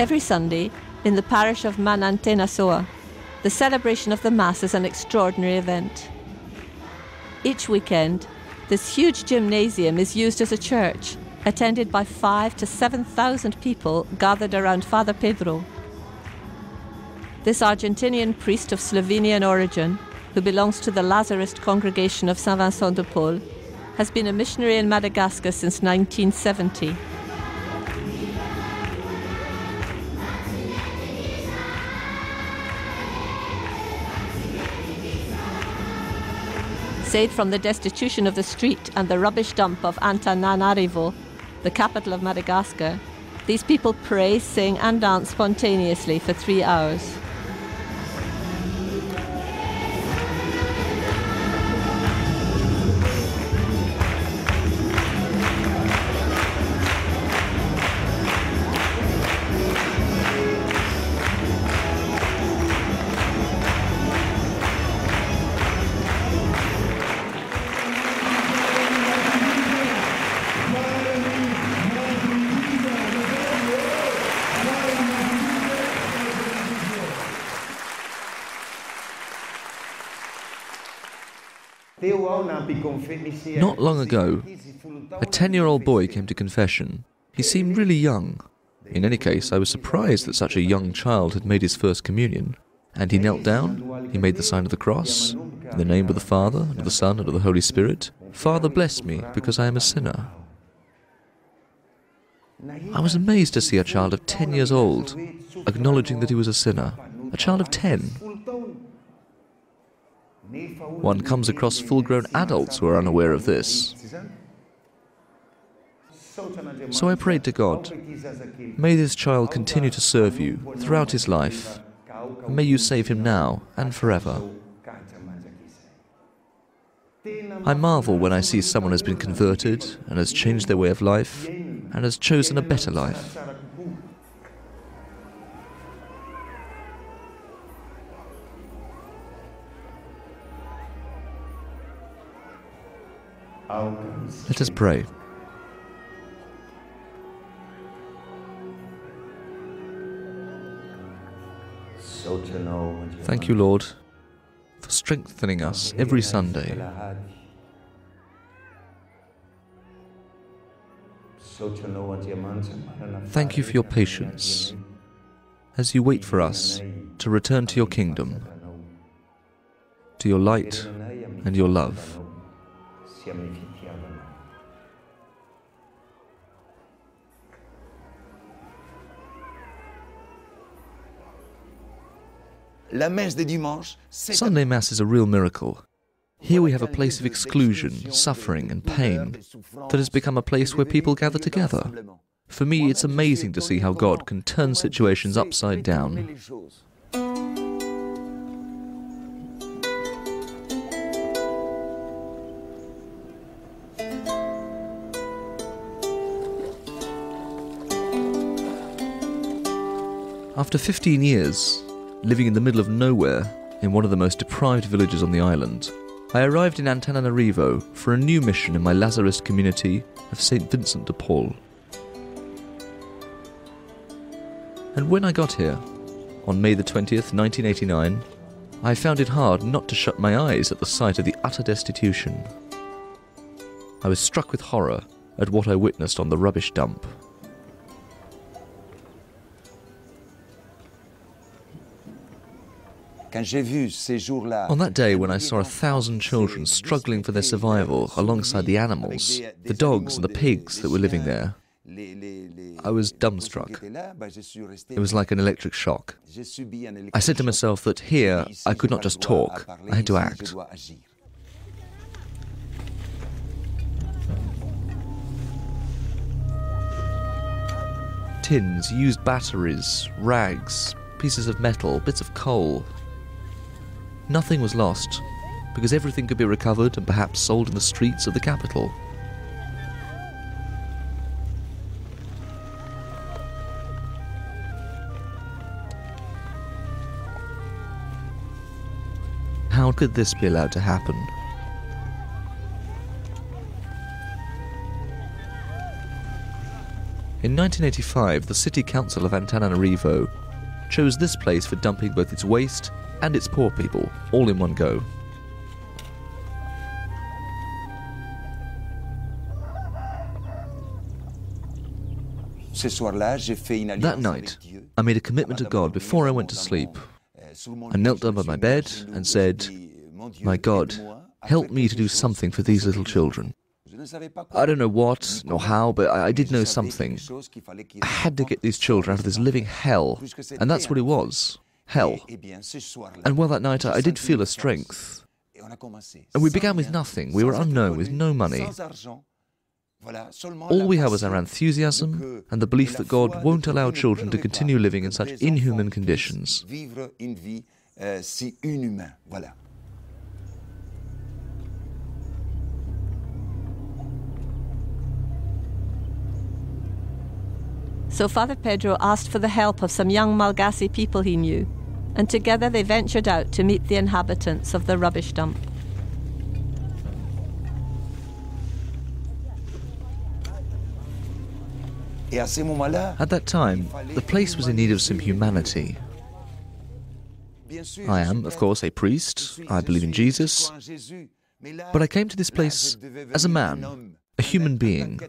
Every Sunday, in the parish of Manantenasoa, the celebration of the Mass is an extraordinary event. Each weekend, this huge gymnasium is used as a church, attended by five to seven thousand people gathered around Father Pedro. This Argentinian priest of Slovenian origin, who belongs to the Lazarist congregation of Saint Vincent de Paul, has been a missionary in Madagascar since 1970. Saved from the destitution of the street and the rubbish dump of Antananarivo, the capital of Madagascar, these people pray, sing, and dance spontaneously for three hours. Not long ago, a 10 year old boy came to confession. He seemed really young. In any case, I was surprised that such a young child had made his first communion. And he knelt down, he made the sign of the cross, in the name of the Father, and of the Son, and of the Holy Spirit. Father, bless me, because I am a sinner. I was amazed to see a child of 10 years old acknowledging that he was a sinner. A child of 10. One comes across full grown adults who are unaware of this. So I prayed to God, may this child continue to serve you throughout his life. And may you save him now and forever. I marvel when I see someone has been converted and has changed their way of life and has chosen a better life. Let us pray. Thank you, Lord, for strengthening us every Sunday. Thank you for your patience as you wait for us to return to your kingdom, to your light and your love. Sunday Mass is a real miracle. Here we have a place of exclusion, suffering, and pain that has become a place where people gather together. For me, it's amazing to see how God can turn situations upside down. After 15 years, living in the middle of nowhere in one of the most deprived villages on the island, I arrived in Antananarivo for a new mission in my Lazarist community of St. Vincent de Paul. And when I got here, on May the 20th, 1989, I found it hard not to shut my eyes at the sight of the utter destitution. I was struck with horror at what I witnessed on the rubbish dump. On that day, when I saw a thousand children struggling for their survival alongside the animals, the dogs and the pigs that were living there, I was dumbstruck. It was like an electric shock. I said to myself that here I could not just talk, I had to act. Tins, used batteries, rags, pieces of metal, bits of coal, Nothing was lost, because everything could be recovered and perhaps sold in the streets of the capital. How could this be allowed to happen? In 1985, the City Council of Antananarivo chose this place for dumping both its waste and its poor people, all in one go. That night, I made a commitment to God before I went to sleep. I knelt down by my bed and said, My God, help me to do something for these little children. I don't know what nor how, but I, did know something. I had to get these children out of this living hell, and that's what it was hell. And well, that night I did feel a strength. And we began with nothing. We were unknown, with no money. All we had was our enthusiasm and the belief that God won't allow children to continue living in such inhuman conditions. So Father Pedro asked for the help of some young Malagasy people he knew, and together they ventured out to meet the inhabitants of the rubbish dump. At that time, the place was in need of some humanity. I am, of course, a priest. I believe in Jesus. But I came to this place as a man, a human being,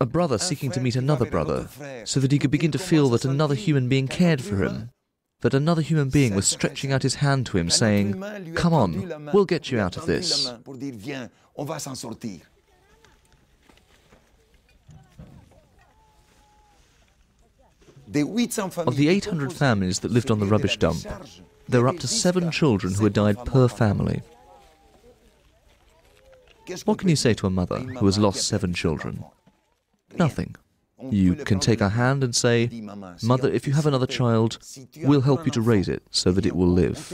a brother seeking to meet another brother, so that he could begin to feel that another human being cared for him, that another human being was stretching out his hand to him, saying, Come on, we'll get you out of this. Of the 800 families that lived on the rubbish dump, there were up to seven children who had died per family. What can you say to a mother who has lost seven children? Nothing. You can take a hand and say, Mother, if you have another child, we'll help you to raise it so that it will live.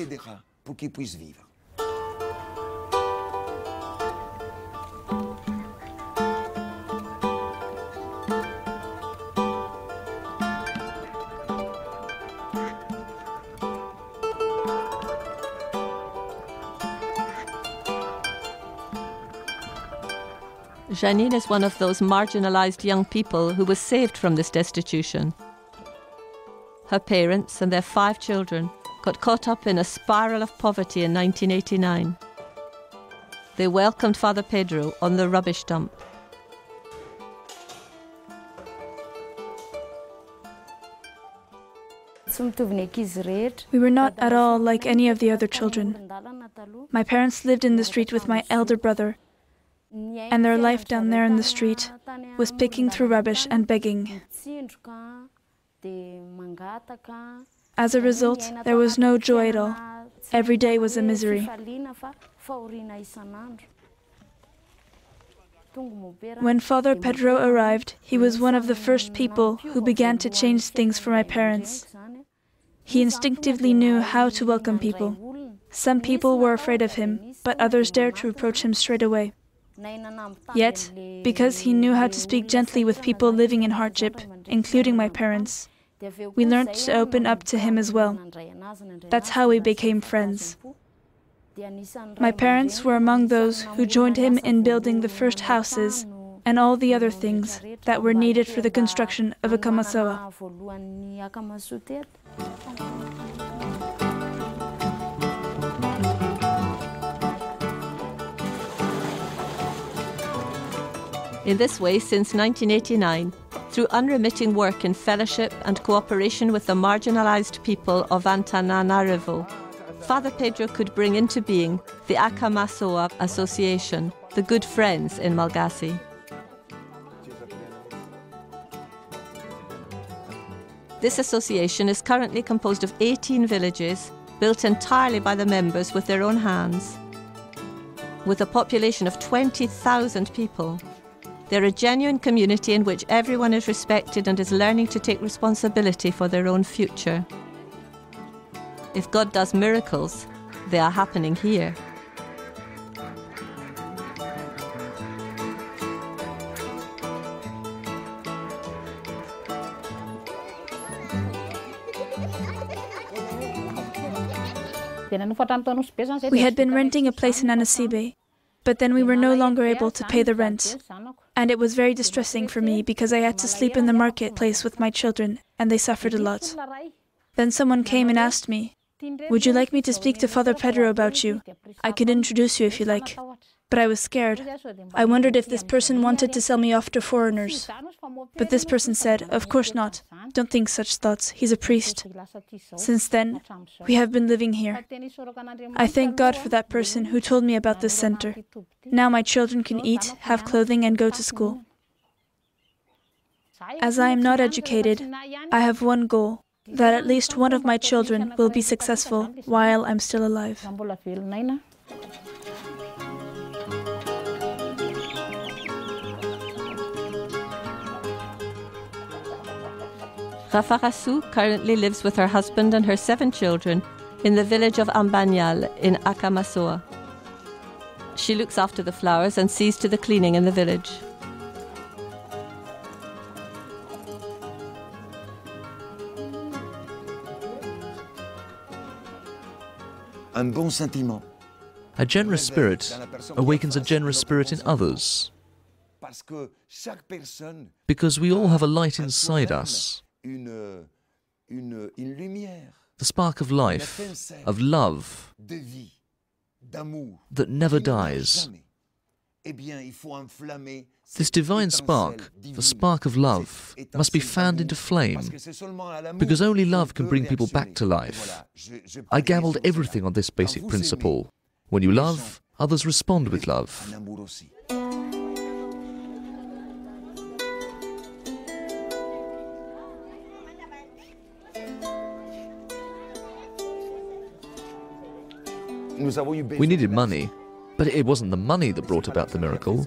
Janine is one of those marginalised young people who was saved from this destitution. Her parents and their five children got caught up in a spiral of poverty in 1989. They welcomed Father Pedro on the rubbish dump. We were not at all like any of the other children. My parents lived in the street with my elder brother, and their life down there in the street was picking through rubbish and begging. As a result, there was no joy at all. Every day was a misery. When Father Pedro arrived, he was one of the first people who began to change things for my parents. He instinctively knew how to welcome people. Some people were afraid of him, but others dared to approach him straight away. Yet, because he knew how to speak gently with people living in hardship, including my parents, we learned to open up to him as well. That's how we became friends. My parents were among those who joined him in building the first houses and all the other things that were needed for the construction of Akamasoa. In this way, since 1989, through unremitting work in fellowship and cooperation with the marginalised people of Antananarivo, Father Pedro could bring into being the Akamasoa Association, the Good Friends in Malagasy. This association is currently composed of 18 villages built entirely by the members with their own hands. With a population of 20,000 people, they're a genuine community in which everyone is respected and is learning to take responsibility for their own future. If God does miracles, they are happening here. We had been renting a place in Anosibe But then we were no longer able to pay the rent. And it was very distressing for me because I had to sleep in the marketplace with my children, and they suffered a lot. Then someone came and asked me, Would you like me to speak to Father Pedro about you? I could introduce you if you like. But I was scared. I wondered if this person wanted to sell me off to foreigners. But this person said, Of course not. Don't think such thoughts. He's a priest. Since then, we have been living here. I thank God for that person who told me about this center. Now my children can eat, have clothing, and go to school. As I am not educated, I have one goal that at least one of my children will be successful while I'm still alive. Rafarasu currently lives with her husband and her seven children in the village of Ambanyal in Akamasoa. She looks after the flowers and sees to the cleaning in the village. A generous spirit awakens a generous spirit in others. Because we all have a light inside us The spark of life, of love, that never dies. Eh this divine spark, the spark of love, must be fanned into flame, because only love can bring people back to life. I gambled everything on this basic principle. When you love, others respond with love. We needed money, but it wasn't the money that brought about the miracle.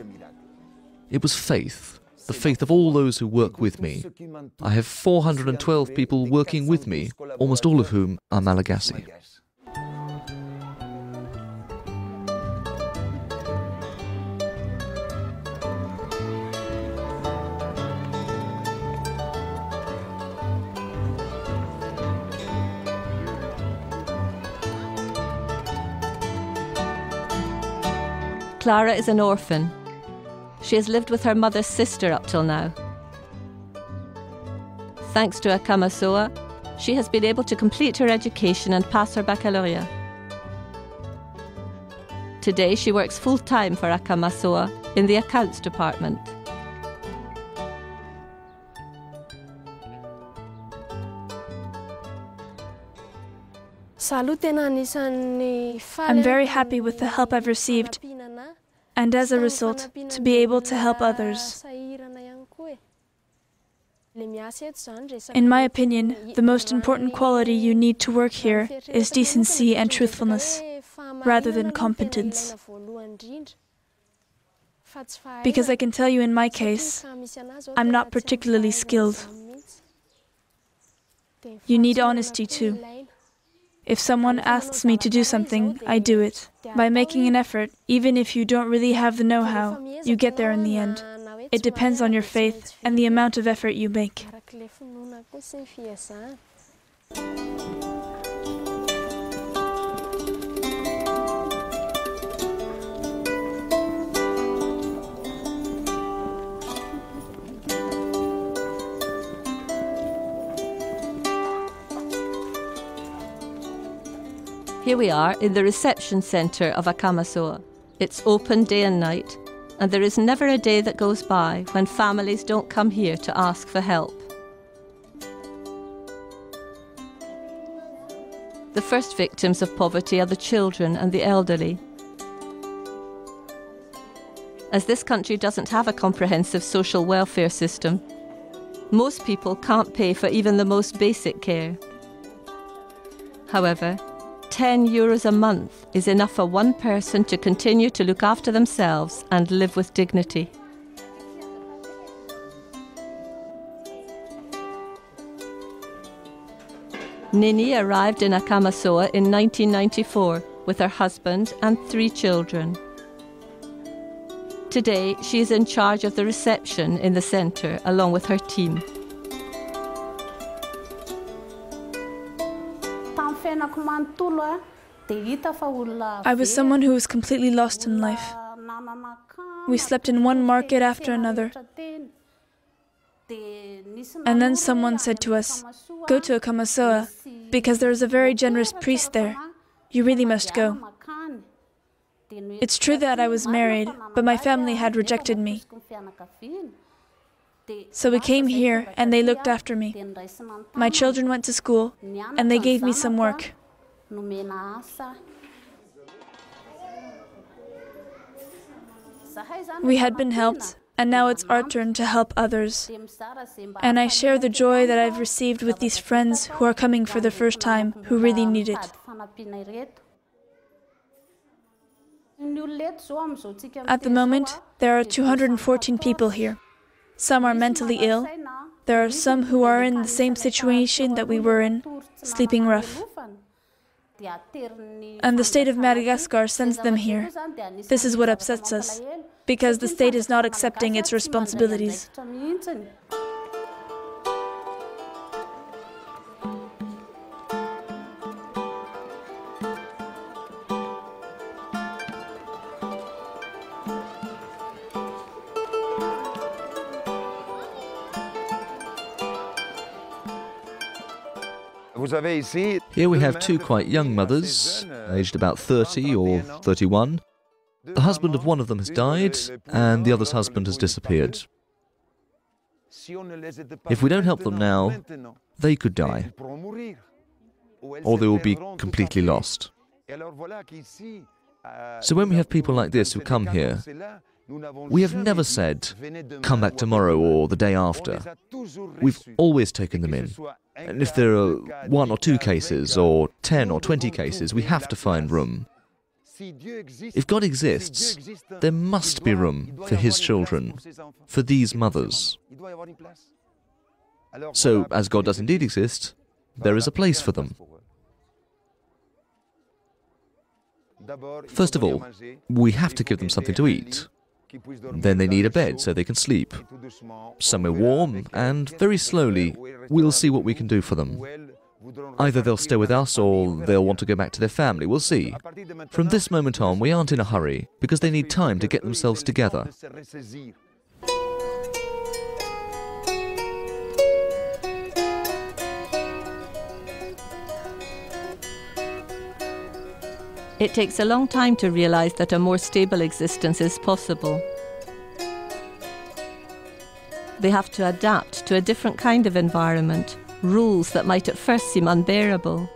It was faith, the faith of all those who work with me. I have 412 people working with me, almost all of whom are Malagasy. Clara is an orphan. She has lived with her mother's sister up till now. Thanks to Akamasoa, she has been able to complete her education and pass her baccalaureate. Today, she works full time for Akamasoa in the accounts department. I'm very happy with the help I've received and as a result, to be able to help others. In my opinion, the most important quality you need to work here is decency and truthfulness, rather than competence. Because I can tell you in my case, I'm not particularly skilled. You need honesty too. If someone asks me to do something, I do it. By making an effort, even if you don't really have the know how, you get there in the end. It depends on your faith and the amount of effort you make. Here we are in the reception centre of Akamasoa. It's open day and night, and there is never a day that goes by when families don't come here to ask for help. The first victims of poverty are the children and the elderly. As this country doesn't have a comprehensive social welfare system, most people can't pay for even the most basic care. However, 10 euros a month is enough for one person to continue to look after themselves and live with dignity. Nini arrived in Akamasoa in 1994 with her husband and three children. Today, she is in charge of the reception in the centre along with her team. I was someone who was completely lost in life. We slept in one market after another. And then someone said to us, Go to Akamasoa, because there is a very generous priest there. You really must go. It's true that I was married, but my family had rejected me. So we came here and they looked after me. My children went to school and they gave me some work. We had been helped, and now it's our turn to help others. And I share the joy that I've received with these friends who are coming for the first time, who really need it. At the moment, there are 214 people here. Some are mentally ill. There are some who are in the same situation that we were in, sleeping rough. And the state of Madagascar sends them here. This is what upsets us, because the state is not accepting its responsibilities. Here we have two quite young mothers, aged about 30 or 31. The husband of one of them has died, and the other's husband has disappeared. If we don't help them now, they could die, or they will be completely lost. So when we have people like this who come here, we have never said, come back tomorrow or the day after. We've always taken them in. And if there are one or two cases, or 10 or 20 cases, we have to find room. If God exists, there must be room for His children, for these mothers. So, as God does indeed exist, there is a place for them. First of all, we have to give them something to eat. Then they need a bed so they can sleep. Somewhere warm, and very slowly, we'll see what we can do for them. Either they'll stay with us or they'll want to go back to their family. We'll see. From this moment on, we aren't in a hurry because they need time to get themselves together. It takes a long time to realize that a more stable existence is possible. They have to adapt to a different kind of environment, rules that might at first seem unbearable.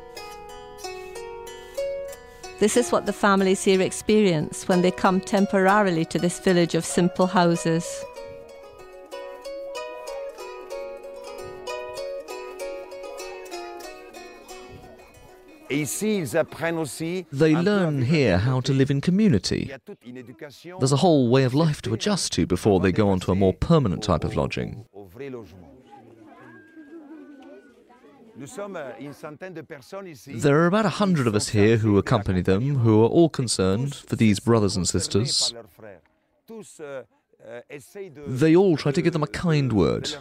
This is what the families here experience when they come temporarily to this village of simple houses. They learn here how to live in community. There's a whole way of life to adjust to before they go on to a more permanent type of lodging. There are about a hundred of us here who accompany them, who are all concerned for these brothers and sisters. They all try to give them a kind word,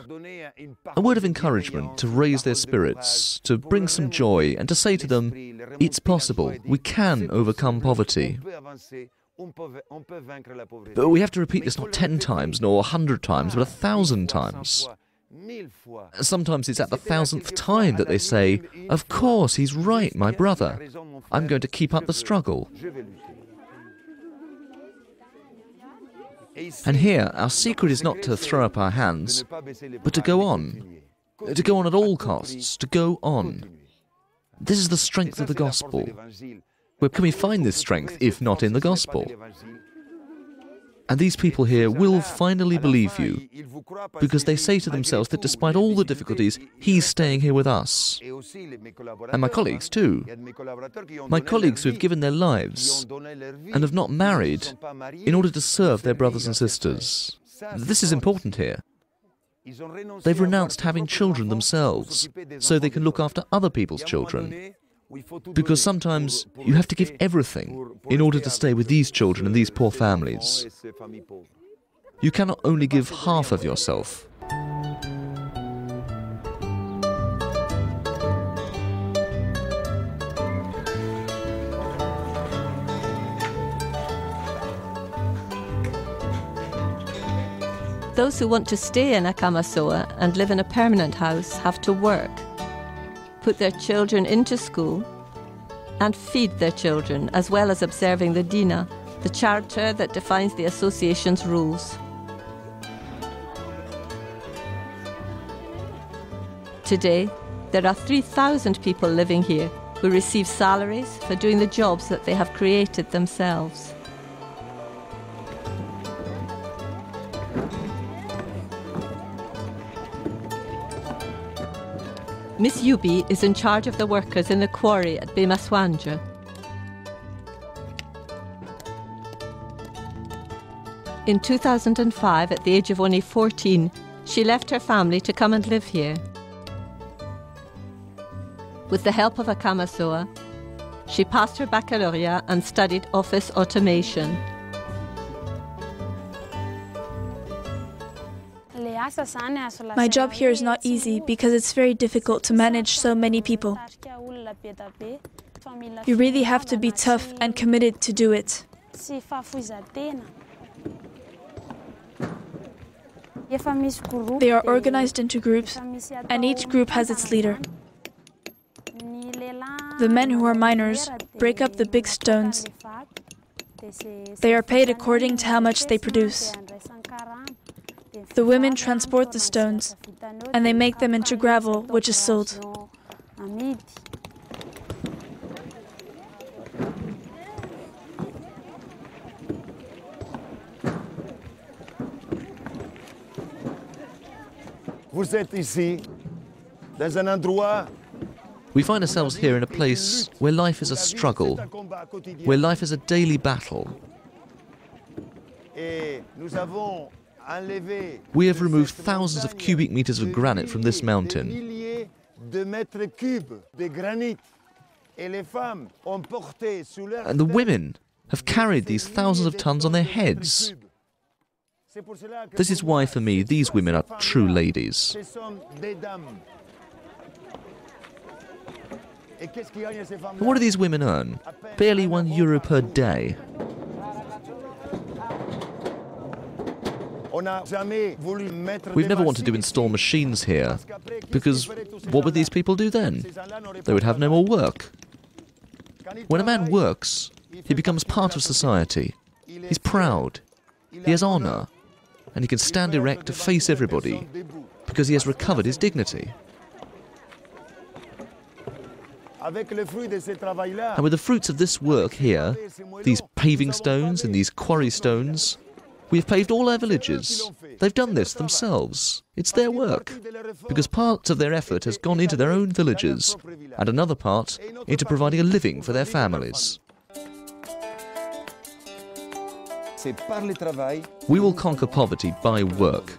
a word of encouragement to raise their spirits, to bring some joy, and to say to them, It's possible, we can overcome poverty. But we have to repeat this not ten times, nor a hundred times, but a thousand times. Sometimes it's at the thousandth time that they say, Of course, he's right, my brother. I'm going to keep up the struggle. And here, our secret is not to throw up our hands, but to go on. To go on at all costs, to go on. This is the strength of the gospel. Where can we find this strength if not in the gospel? And these people here will finally believe you because they say to themselves that despite all the difficulties, he's staying here with us. And my colleagues too. My colleagues who have given their lives and have not married in order to serve their brothers and sisters. This is important here. They've renounced having children themselves so they can look after other people's children. Because sometimes you have to give everything in order to stay with these children and these poor families. You cannot only give half of yourself. Those who want to stay in Akamasoa and live in a permanent house have to work, put their children into school, and feed their children, as well as observing the Dina, the charter that defines the association's rules. Today, there are 3,000 people living here who receive salaries for doing the jobs that they have created themselves. Miss Yubi is in charge of the workers in the quarry at Bemasoandro. In 2005, at the age of only 14, she left her family to come and live here. With the help of Akamasoa, she passed her baccalaureate and studied office automation. My job here is not easy because it's very difficult to manage so many people. You really have to be tough and committed to do it. They are organized into groups, and each group has its leader. The men who are miners break up the big stones. They are paid according to how much they produce. The women transport the stones and they make them into gravel, which is sold. Vous êtes ici, dans un endroit we find ourselves here in a place where life is a struggle, where life is a daily battle. We have removed thousands of cubic meters of granite from this mountain. And the women have carried these thousands of tons on their heads. This is why, for me, these women are true ladies. What do these women earn? Barely one euro per day. We've never wanted to install machines here because what would these people do then? They would have no more work. When a man works, he becomes part of society. He's proud, he has honor, and he can stand erect to face everybody because he has recovered his dignity. And with the fruits of this work here, these paving stones and these quarry stones, we have paved all our villages. They've done this themselves. It's their work. Because part of their effort has gone into their own villages, and another part into providing a living for their families. We will conquer poverty by work.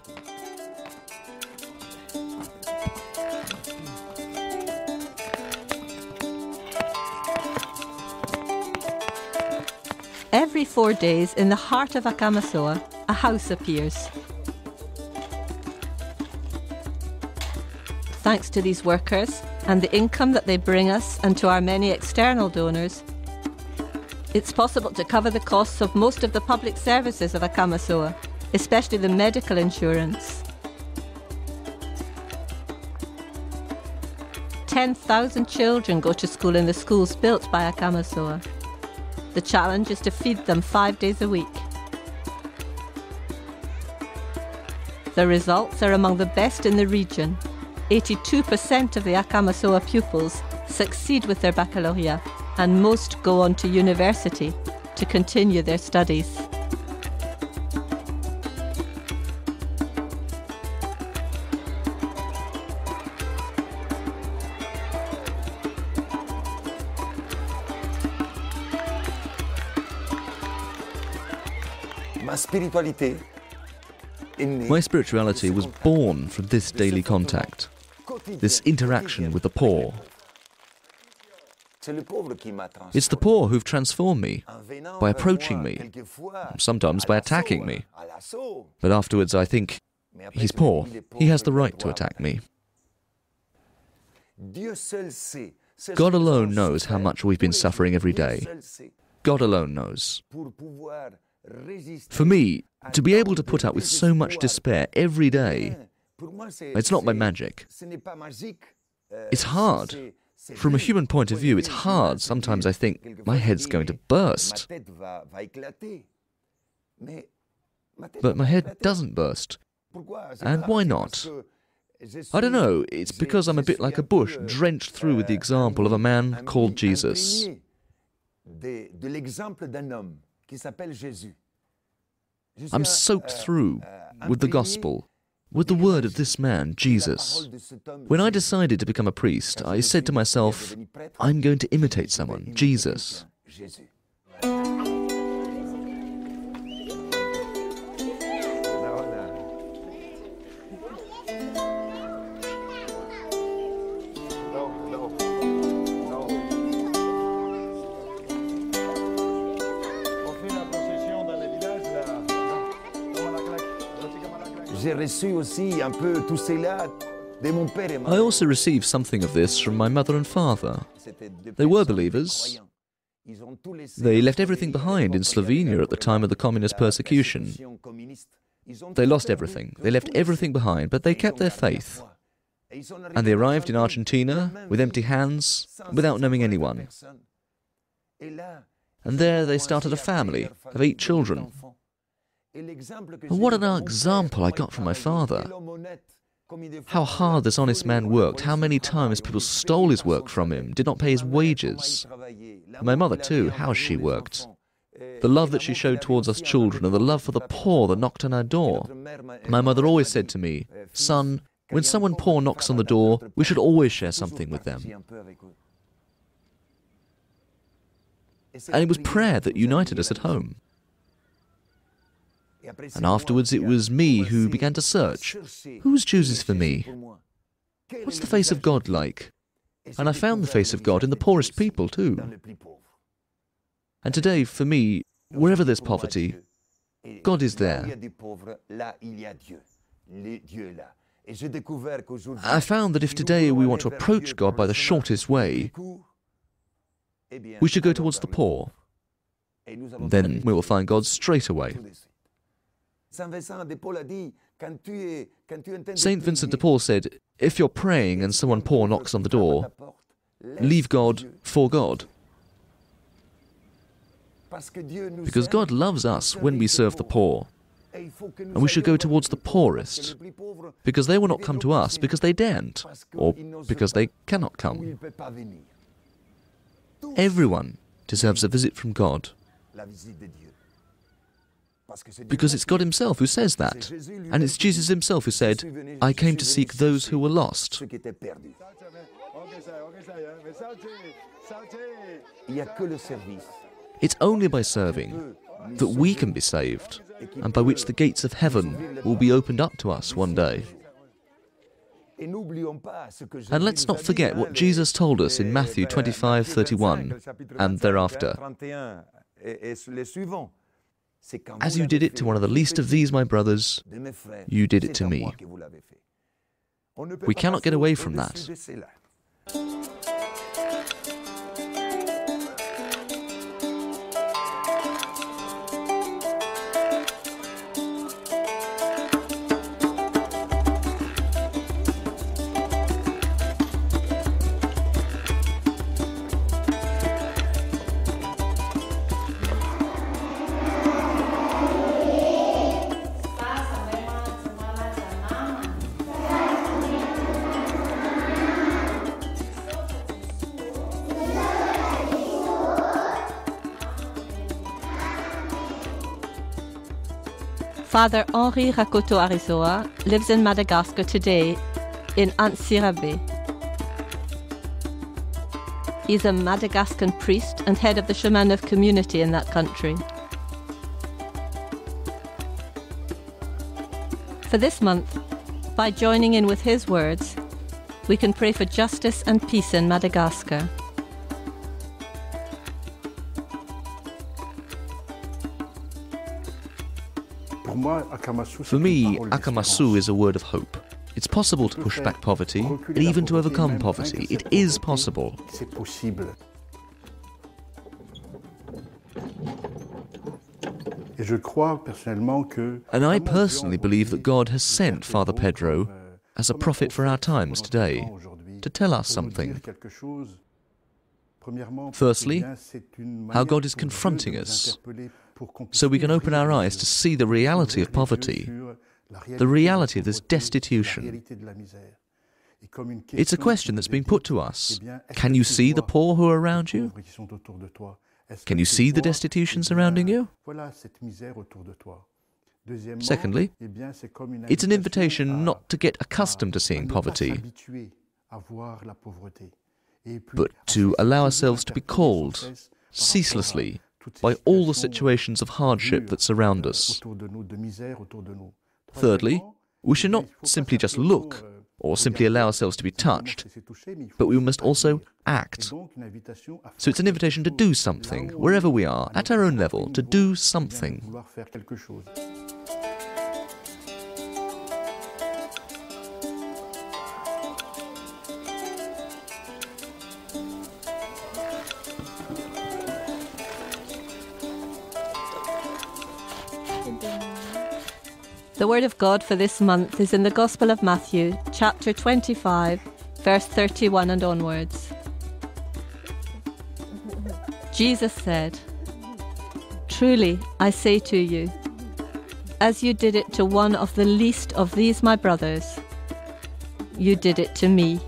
Every four days, in the heart of Akamasoa, a house appears. Thanks to these workers and the income that they bring us and to our many external donors, it's possible to cover the costs of most of the public services of Akamasoa, especially the medical insurance. 10,000 children go to school in the schools built by Akamasoa. The challenge is to feed them five days a week. The results are among the best in the region. 82% of the Akamasoa pupils succeed with their baccalaureate, and most go on to university to continue their studies. My spirituality was born from this daily contact, this interaction with the poor. It's the poor who've transformed me by approaching me, sometimes by attacking me. But afterwards, I think he's poor. He has the right to attack me. God alone knows how much we've been suffering every day. God alone knows. For me, to be able to put up with so much despair every day, it's not by magic. It's hard. From a human point of view, it's hard. Sometimes I think my head's going to burst. But my head doesn't burst. And why not? I don't know, it's because I'm a bit like a bush, drenched through with the example of a man called Jesus. I'm soaked through with the gospel, with the word of this man, Jesus. When I decided to become a priest, I said to myself, I'm going to imitate someone, Jesus. I also received something of this from my mother and father. They were believers. They left everything behind in Slovenia at the time of the communist persecution. They lost everything. They left everything behind, but they kept their faith. And they arrived in Argentina with empty hands, without knowing anyone. And there they started a family of eight children. What an example I got from my father. How hard this honest man worked, how many times people stole his work from him, did not pay his wages. And my mother, too, how she worked. The love that she showed towards us children, and the love for the poor that knocked on our door. My mother always said to me, Son, when someone poor knocks on the door, we should always share something with them. And it was prayer that united us at home. And afterwards it was me who began to search. Whose chooses for me? What's the face of God like? And I found the face of God in the poorest people too. And today, for me, wherever there's poverty, God is there. I found that if today we want to approach God by the shortest way, we should go towards the poor. Then we will find God straight away. Saint Vincent de Paul said, If you're praying and someone poor knocks on the door, leave God for God. Because God loves us when we serve the poor. And we should go towards the poorest, because they will not come to us because they daren't, or because they cannot come. Everyone deserves a visit from God. Because it's God Himself who says that. And it's Jesus Himself who said, I came to seek those who were lost. It's only by serving that we can be saved, and by which the gates of heaven will be opened up to us one day. And let's not forget what Jesus told us in Matthew 25 31 and thereafter. As you did it to one of the least of these, my brothers, you did it to me. We cannot get away from that. Father Henri Rakoto Arizoa lives in Madagascar today in Antsirabe. He's a Madagascan priest and head of the Chemin Neuf community in that country. For this month, by joining in with his words, we can pray for justice and peace in Madagascar. For me, Akamasoa is a word of hope. It's possible to push back poverty, and even to overcome poverty. It is possible. And I personally believe that God has sent Father Pedro as a prophet for our times today to tell us something. Firstly, how God is confronting us so we can open our eyes to see the reality of poverty, the reality of this destitution. It's a question that's being put to us. Can you see the poor who are around you? Can you see the destitution surrounding you? Secondly, it's an invitation not to get accustomed to seeing poverty, but to allow ourselves to be called ceaselessly by all the situations of hardship that surround us. Thirdly, we should not simply just look or simply allow ourselves to be touched, but we must also act. So it's an invitation to do something, wherever we are, at our own level, to do something. The word of God for this month is in the Gospel of Matthew, chapter 25, verse 31 and onwards. Jesus said, Truly I say to you, as you did it to one of the least of these my brothers, you did it to me.